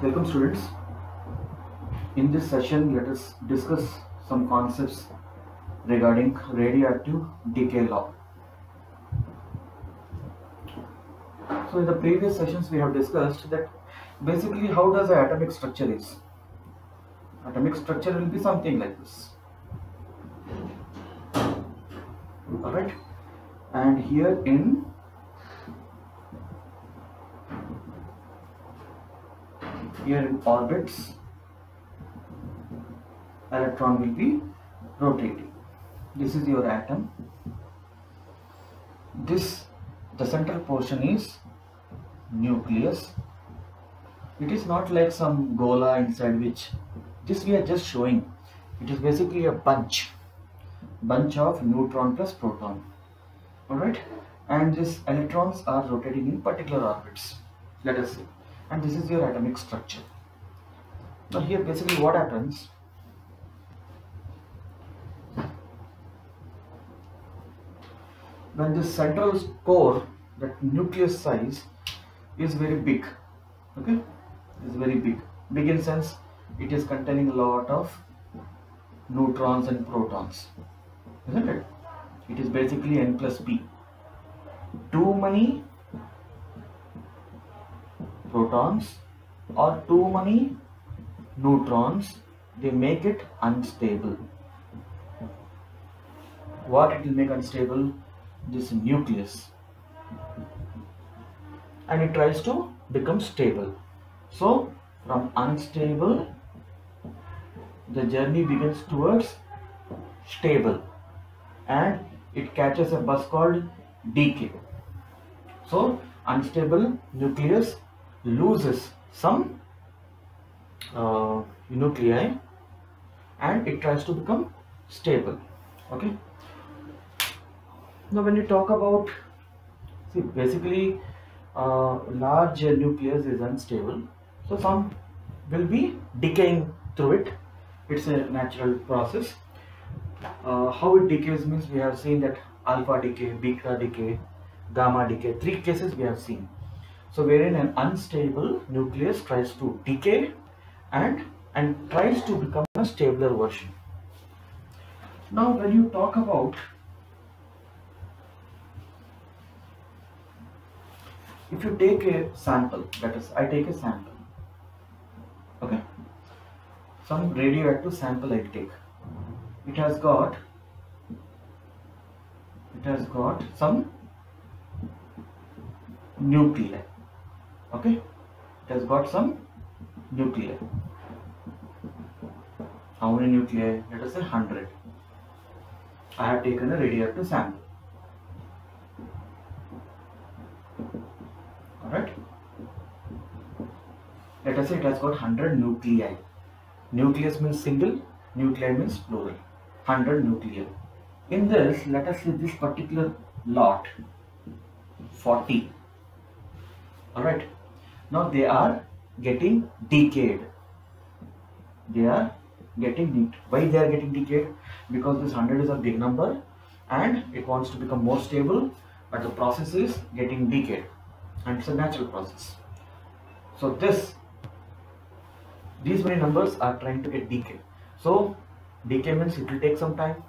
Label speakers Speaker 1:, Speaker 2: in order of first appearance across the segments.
Speaker 1: Welcome students. In this session, let us discuss some concepts regarding radioactive decay law. So in the previous sessions, we have discussed that basically how does the atomic structure is. Atomic structure will be something like this. Alright. And here in here in orbits electron will be rotating. This is your atom. This the central portion is nucleus. It is not like some gola inside which this we are just showing. It is basically a bunch bunch of neutron plus proton. All right? And these electrons are rotating in particular orbits. Let us see and this is your atomic structure. Now here basically what happens? When the central core that nucleus size is very big okay? Is very big. Big in sense it is containing a lot of neutrons and protons isn't it? It is basically n plus p. Too many protons or too many neutrons they make it unstable. What it will make unstable? This nucleus. And it tries to become stable. So from unstable the journey begins towards stable. And it catches a bus called decay. So unstable nucleus loses some uh, nuclei and it tries to become stable okay? Now when you talk about see basically uh, large nucleus is unstable so some will be decaying through it. It's a natural process. Uh, how it decays means we have seen that alpha decay beta decay gamma decay three cases we have seen so wherein an unstable nucleus tries to decay and and tries to become a stabler version. Now when you talk about if you take a sample that is I take a sample okay? Some radioactive sample I take. It has got it has got some nuclei okay. It has got some nuclei. How many nuclei? Let us say 100 I have taken a radioactive sample. Alright. Let us say it has got 100 nuclei. Nucleus means single nuclei means plural. 100 nuclei. In this let us say this particular lot. 40 alright now they are getting decayed. They are getting decayed. why they are getting decayed? Because this 100 is a big number and it wants to become more stable but the process is getting decayed. And it's a natural process. So this these many numbers are trying to get decayed. So decay means it will take some time.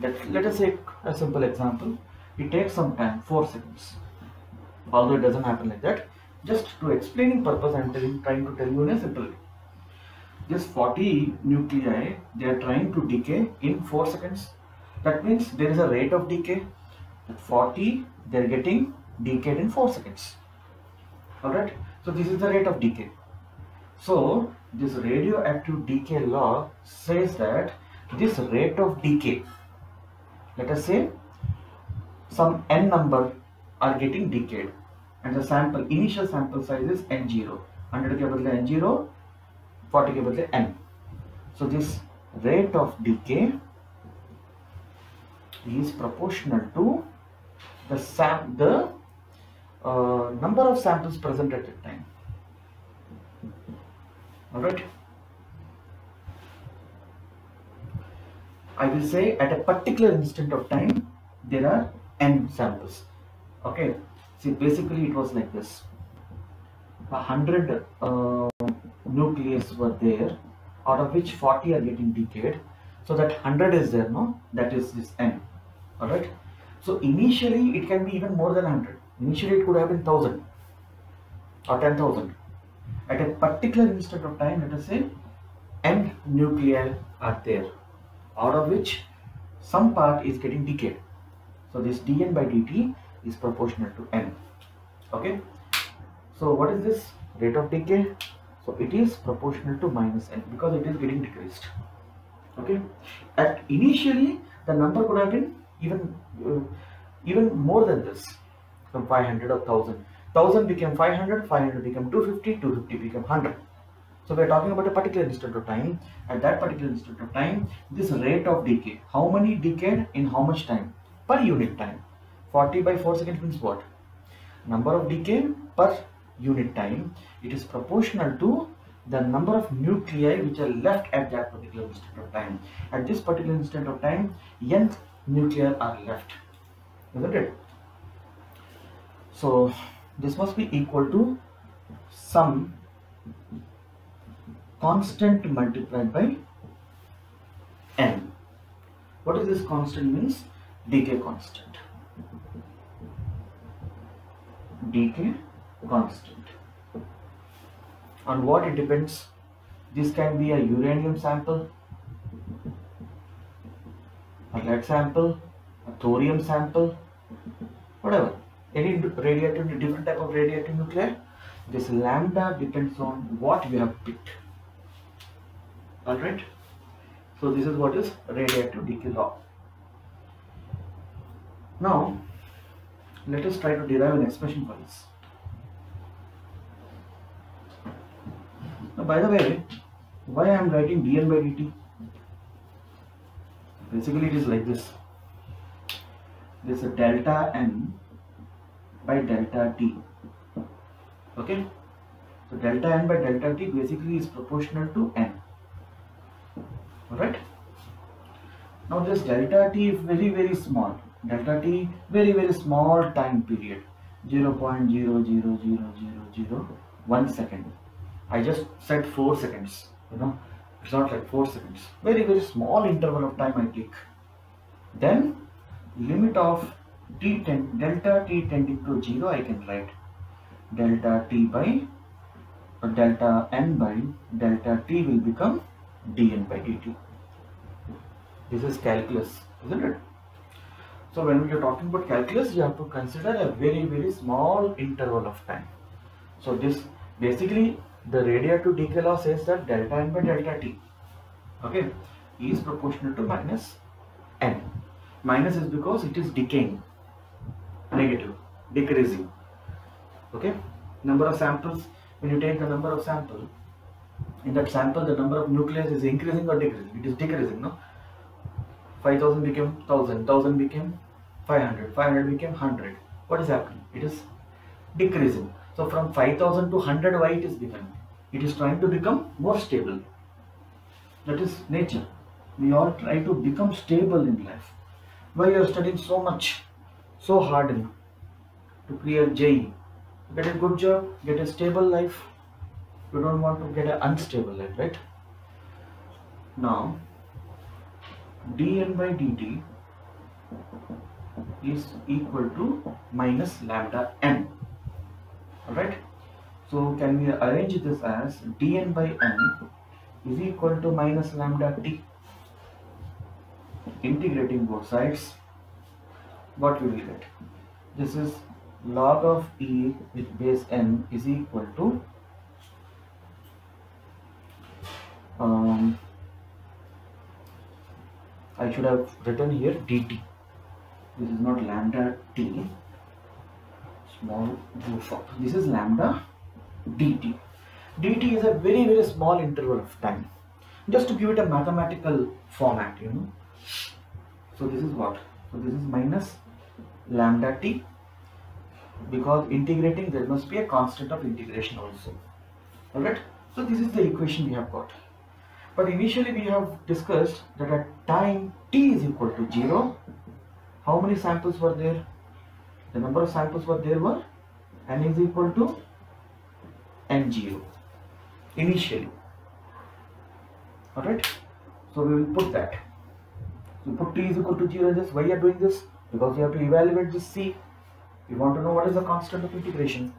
Speaker 1: Let, let us take a simple example. It takes some time 4 seconds. Although it doesn't happen like that just to explaining purpose i'm telling, trying to tell you in a simple way. This 40 nuclei they are trying to decay in 4 seconds. That means there is a rate of decay. At 40 they are getting decayed in 4 seconds. All right so this is the rate of decay. So this radioactive decay law says that this rate of decay let us say some n number are getting decayed and the sample initial sample size is n0 100 के बदले n0 40 के बदले n so this rate of decay is proportional to the sam the uh, number of samples present at that time all right I will say at a particular instant of time there are n samples okay See basically it was like this a hundred uh, nucleus were there, out of which 40 are getting decayed. So that 100 is there, no? That is this n. Alright. So initially it can be even more than 100. Initially it could have been 1000 or 10,000. At a particular instant of time, let us say n nuclei are there, out of which some part is getting decayed. So this dn by dt is proportional to n. Okay. So what is this rate of decay? So it is proportional to minus n because it is getting decreased. Okay. At initially the number could have been even uh, even more than this from 500 or 1000 1000 became 500 500 became 250 250 became 100 so we are talking about a particular instant of time at that particular instant of time this rate of decay how many decayed in how much time per unit time 40 by 4 seconds means what? Number of decay per unit time. It is proportional to the number of nuclei which are left at that particular instant of time. At this particular instant of time n nuclei are left isn't it? So this must be equal to some constant multiplied by n. What is this constant means? Decay constant decay constant. On what it depends this can be a uranium sample a lead sample a thorium sample whatever. Any radioactive different type of radioactive nuclei this lambda depends on what you have picked. All right so this is what is radioactive decay law. Now let us try to derive an expression for this. Now by the way why i am writing dn by dt? Basically it is like this. There is a delta n by delta t. Okay? So delta n by delta t basically is proportional to n. Alright? Now this delta t is very very small delta t very very small time period. 0 0.00001 second. I just said 4 seconds you know. It's not like 4 seconds. Very very small interval of time I take. Then limit of t ten, delta t tending to 0 I can write. Delta t by or delta n by delta t will become dn by dt this is calculus isn't it so when we are talking about calculus you have to consider a very very small interval of time. So this basically the radioactive decay law says that delta n by delta t okay is proportional to minus n. Minus is because it is decaying negative decreasing okay. Number of samples when you take the number of sample in that sample the number of nucleus is increasing or decreasing it is decreasing no? 5000 became 1000 1000 became 500 500 became 100 what is happening? It is decreasing. So from 5000 to 100 why it is becoming? It is trying to become more stable. That is nature. We all try to become stable in life. Why you are studying so much so hard to clear JEE get a good job get a stable life. You don't want to get an unstable life right? Now dn by dt is equal to minus lambda n. Alright? So can we arrange this as dn by n is equal to minus lambda t? Integrating both sides what we will get? This is log of e with base n is equal to um, I should have written here dt this is not lambda t small goof this is lambda dt dt is a very very small interval of time. Just to give it a mathematical format you know. So this is what? So this is minus lambda t because integrating there must be a constant of integration also. Alright? So this is the equation we have got. But initially we have discussed that at time t is equal to 0 how many samples were there? The number of samples were there were n is equal to n0 initially. Alright? So we will put that. So put t is equal to 0 in this. Why you are doing this? Because you have to evaluate this c. You want to know what is the constant of integration.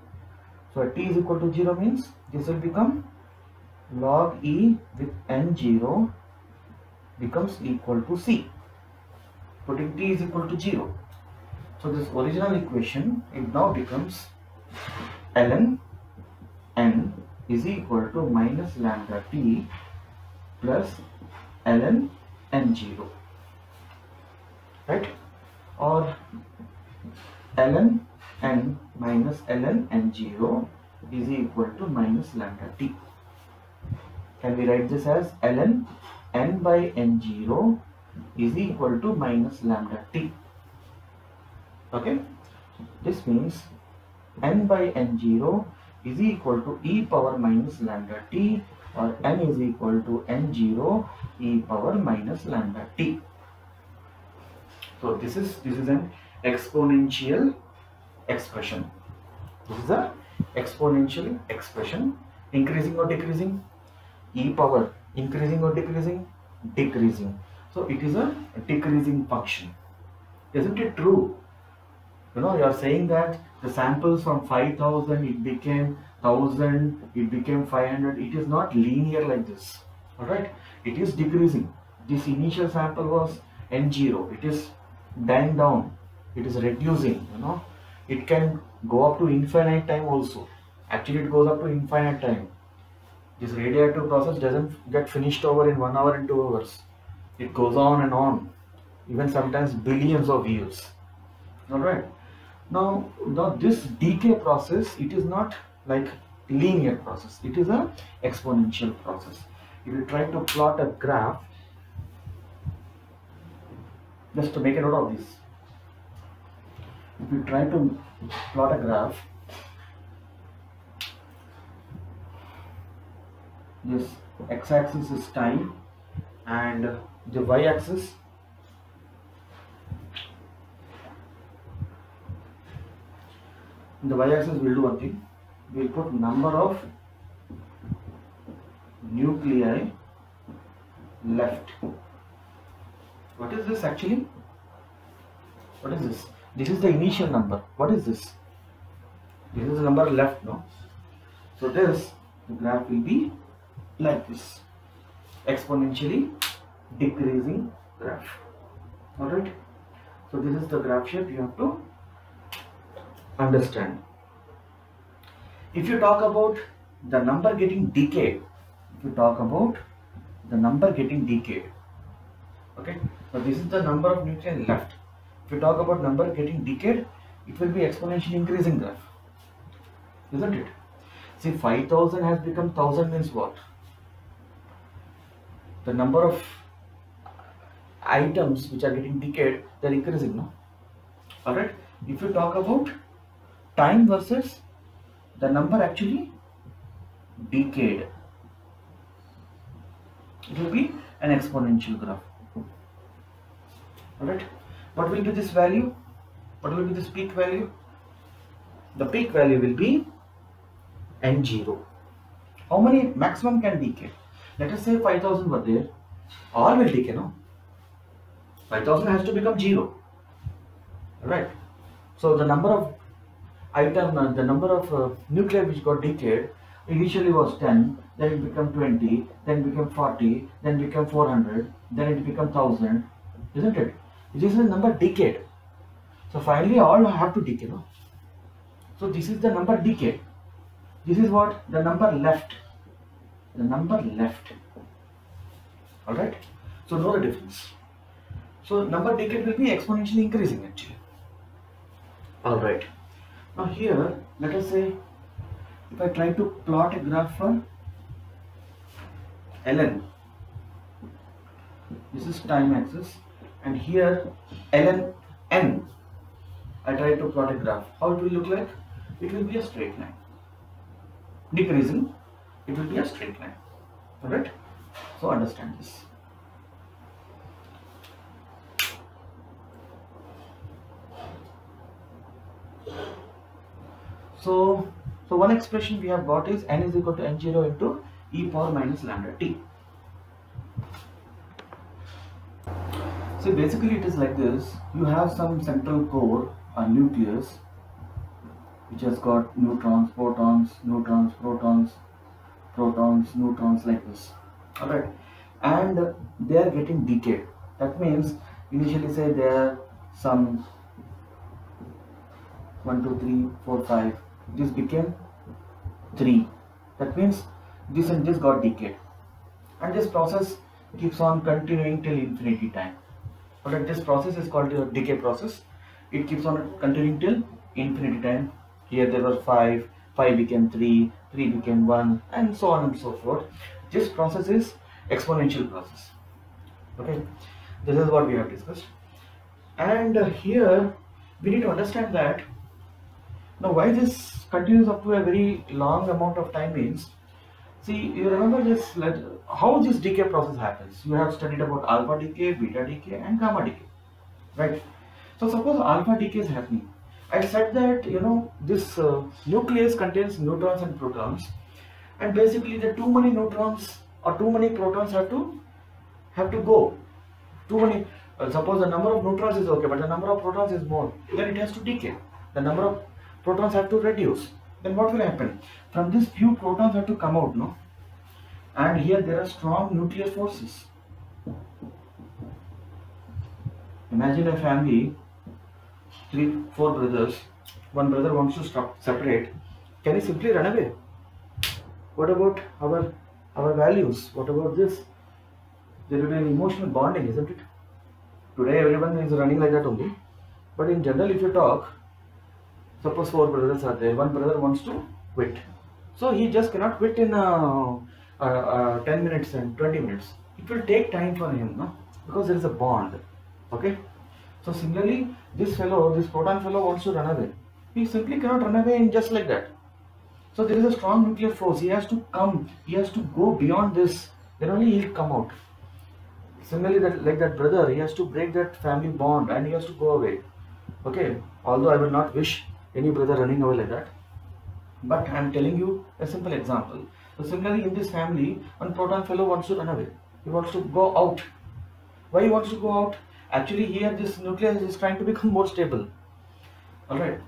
Speaker 1: So at t is equal to 0 means this will become log e with n0 becomes equal to c putting t is equal to 0 so this original equation it now becomes ln n is equal to minus lambda t plus ln n0 right? Or ln n minus ln n0 is equal to minus lambda t. Can we write this as ln n by n0 is equal to minus lambda t okay this means n by n0 is equal to e power minus lambda t or n is equal to n0 e power minus lambda t. So this is this is an exponential expression. This is a exponential expression increasing or decreasing e power increasing or decreasing decreasing. So it is a decreasing function. Isn't it true? You know you are saying that the samples from 5000 it became 1000 it became 500 it is not linear like this. All right? It is decreasing. This initial sample was n0 it is dying down. It is reducing you know. It can go up to infinite time also. Actually it goes up to infinite time. This radioactive process doesn't get finished over in one hour and two hours it goes on and on even sometimes billions of years all right now, now this decay process, it is not like linear process. It is a exponential process. If you try to plot a graph, just to make a note of this. If you try to plot a graph, this x-axis is time and the y-axis. The y-axis we'll do one thing. We'll put number of nuclei left. What is this actually? What is this? This is the initial number. What is this? This is the number left no? So this the graph will be like this exponentially decreasing graph all right so this is the graph shape you have to understand. If you talk about the number getting decayed, if you talk about the number getting decayed, okay, so this is the number of nuclei left. If you talk about number getting decayed, it will be exponentially increasing graph, isn't it? See, 5000 has become 1000 means what? The number of items which are getting decayed, they are increasing, no? Alright, if you talk about time versus the number actually decayed. It will be an exponential graph. Alright. What will be this value? What will be this peak value? The peak value will be n0. How many maximum can decay? Let us say 5000 were there. All will decay, no? 5000 has to become 0. Right. So the number of item, uh, the number of uh, nuclei which got decayed initially was 10, then it became 20, then became 40, then became 400, then it became 1000, isn't it? This is the number decayed. So finally all have to decay, no? So this is the number decayed. This is what the number left. The number left. Alright? So know the difference. So number decayed will be exponentially increasing actually. Alright. Now here, let us say, if I try to plot a graph for ln, this is time axis, and here ln n, I try to plot a graph. How it will look like? It will be a straight line. Decreasing, it will be a straight line. Alright? So understand this. So, so one expression we have got is n is equal to n0 into e power minus lambda t. So basically it is like this. You have some central core, a nucleus, which has got neutrons, protons, neutrons, protons, protons, neutrons like this. Alright. And they are getting decayed. That means initially say there are some 1, 2, 3, 4, 5. This became 3. That means this and this got decayed. And this process keeps on continuing till infinity time. But this process is called the decay process. It keeps on continuing till infinity time. Here there were 5, 5 became 3, 3 became 1 and so on and so forth. This process is exponential process. Okay, this is what we have discussed. And uh, here we need to understand that now why this continues up to a very long amount of time means See, you remember this, like, how this decay process happens. You have studied about alpha decay, beta decay and gamma decay, right? So suppose alpha decay is happening. I said that, you know, this uh, nucleus contains neutrons and protons and basically the too many neutrons or too many protons have to have to go. Too many, uh, suppose the number of neutrons is okay, but the number of protons is more, then it has to decay. The number of protons have to reduce then what will happen? From this few protons have to come out, no? And here there are strong nuclear forces. Imagine a family, three, four brothers. One brother wants to stop, separate. Can he simply run away? What about our our values? What about this? There will be an emotional bonding, isn't it? Today everyone is running like that only. But in general, if you talk, suppose four brothers are there. One brother wants to quit. So he just cannot quit in uh, uh, uh, 10 minutes and 20 minutes. It will take time for him no? Because there is a bond okay? So similarly this fellow this proton fellow wants to run away. He simply cannot run away in just like that. So there is a strong nuclear force. He has to come. He has to go beyond this. Then only he'll come out. Similarly that like that brother he has to break that family bond and he has to go away. Okay? Although i will not wish any brother running away like that? But I am telling you a simple example. So similarly in this family one proton fellow wants to run away. He wants to go out. Why he wants to go out? Actually here this nucleus is trying to become more stable. All right.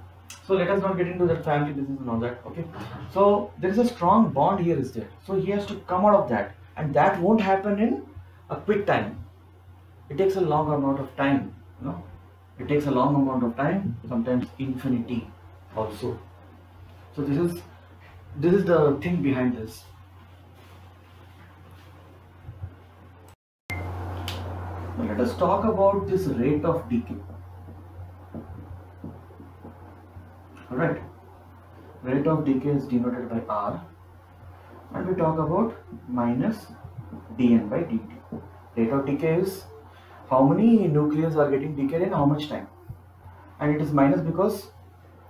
Speaker 1: So let us not get into that family business and all that okay? So there is a strong bond here is there? So he has to come out of that. And that won't happen in a quick time. It takes a long amount of time you know? It takes a long amount of time sometimes infinity also. So this is this is the thing behind this. Now let us talk about this rate of decay. All right rate of decay is denoted by r. And we talk about minus dn by dt. Rate of decay is how many nucleus are getting decayed in how much time? And it is minus because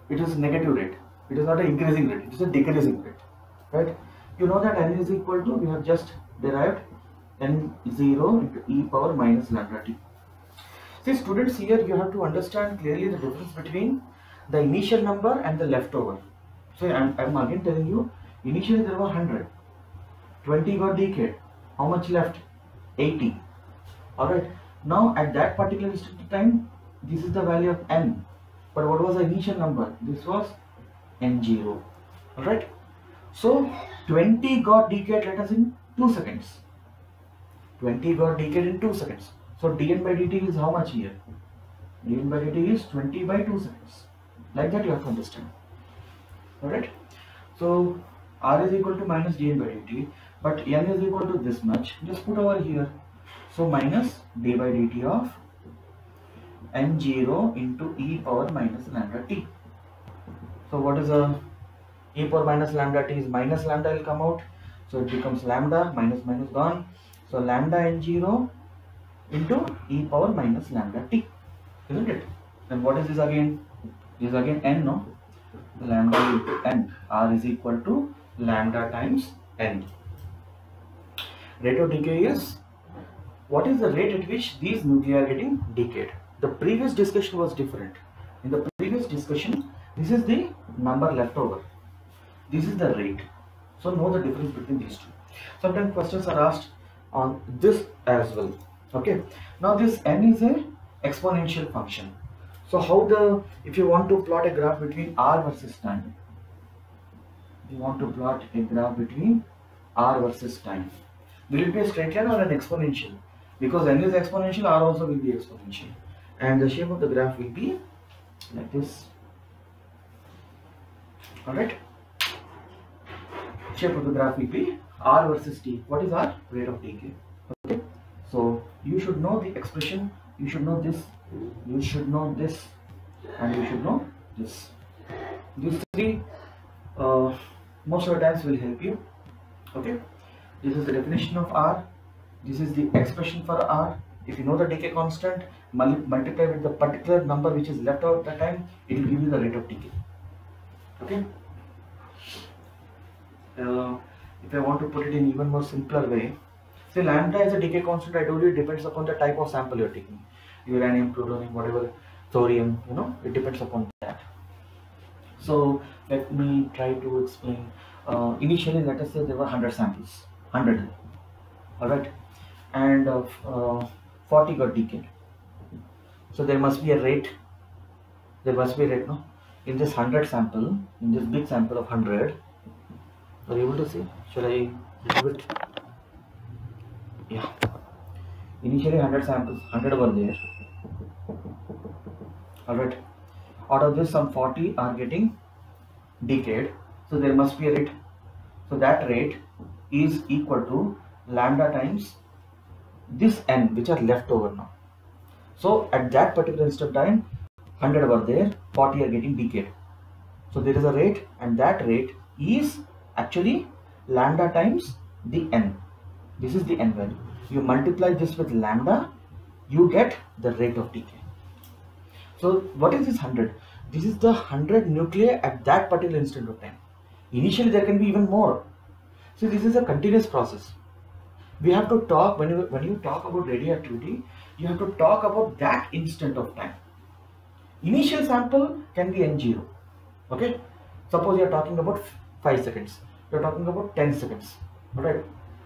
Speaker 1: it is negative rate. It is not an increasing rate. It is a decreasing rate. Right? You know that n is equal to we have just derived n0 into e power minus lambda t. See students here you have to understand clearly the difference between the initial number and the leftover. So i'm, I'm again telling you initially there were 100 20 got decayed how much left? 80 all right. Now at that particular instant of time this is the value of n but what was the initial number? This was n0 alright? So 20 got decayed let us in 2 seconds. 20 got decayed in 2 seconds. So dn by dt is how much here? dn by dt is 20 by 2 seconds. Like that you have to understand. Alright? So r is equal to minus dn by dt but n is equal to this much. Just put over here. So minus d by dt of n0 into e power minus lambda t. So what is a e power minus lambda t is minus lambda will come out. So it becomes lambda minus minus gone. So lambda n0 into e power minus lambda t. Isn't it? Then what is this again? This is again n no? Lambda into n. R is equal to lambda times n. Rate of decay is what is the rate at which these nuclei are getting decayed? The previous discussion was different. In the previous discussion, this is the number left over. this is the rate. So know the difference between these two. Sometimes questions are asked on this as well. Okay? Now this n is a exponential function. So how the if you want to plot a graph between r versus time you want to plot a graph between r versus time. Will it be a straight line or an exponential? Because n is exponential r also will be exponential and the shape of the graph will be like this. All right shape of the graph will be r versus t. What is r? Rate of decay. Okay. So you should know the expression. You should know this. You should know this. And you should know this. These three uh, most of the times will help you. Okay. This is the definition of r. This is the expression for r. If you know the decay constant multiply with the particular number which is left out at the time it will give you the rate of decay. Okay? Uh, if I want to put it in even more simpler way say lambda is a decay constant I told you it depends upon the type of sample you're taking. Uranium plutonium whatever thorium you know it depends upon that. So let me try to explain. Uh, initially let us say there were 100 samples 100 all right and uh, 40 got decayed so there must be a rate. There must be a rate no? In this 100 sample in this big sample of 100 are you able to see? Shall i little bit yeah. Initially 100 samples 100 were there. All right. Out of this some 40 are getting decayed. So there must be a rate. So that rate is equal to lambda times this n which are left over now so at that particular instant of time 100 were there 40 are getting decayed. So there is a rate and that rate is actually lambda times the n. This is the n value. You multiply this with lambda you get the rate of decay. So what is this 100 this is the 100 nuclei at that particular instant of time. Initially there can be even more. So this is a continuous process. We have to talk when you when you talk about radioactivity you have to talk about that instant of time. Initial sample can be n0 okay? Suppose you are talking about 5 seconds. You are talking about 10 seconds alright?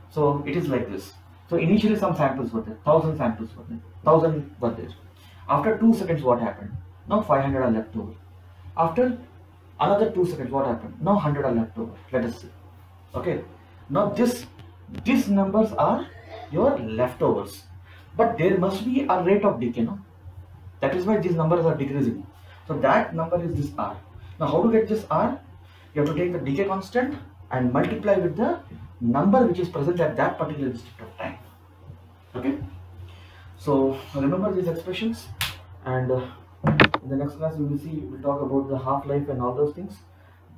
Speaker 1: So it is like this. So initially some samples were there 1000 samples were there 1000 were there. After 2 seconds what happened? Now 500 are left over. After another 2 seconds what happened? Now 100 are left over let us see okay? Now this these numbers are your leftovers but there must be a rate of decay no? That is why these numbers are decreasing. So that number is this r. Now how to get this r? You have to take the decay constant and multiply with the number which is present at that particular instant of time. Okay? So remember these expressions? And uh, in the next class we will see we'll talk about the half-life and all those things.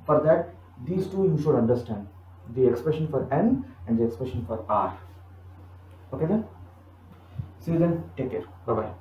Speaker 1: For that these two you should understand. The expression for n and the expression for r. Okay then see you then. Take care. Bye bye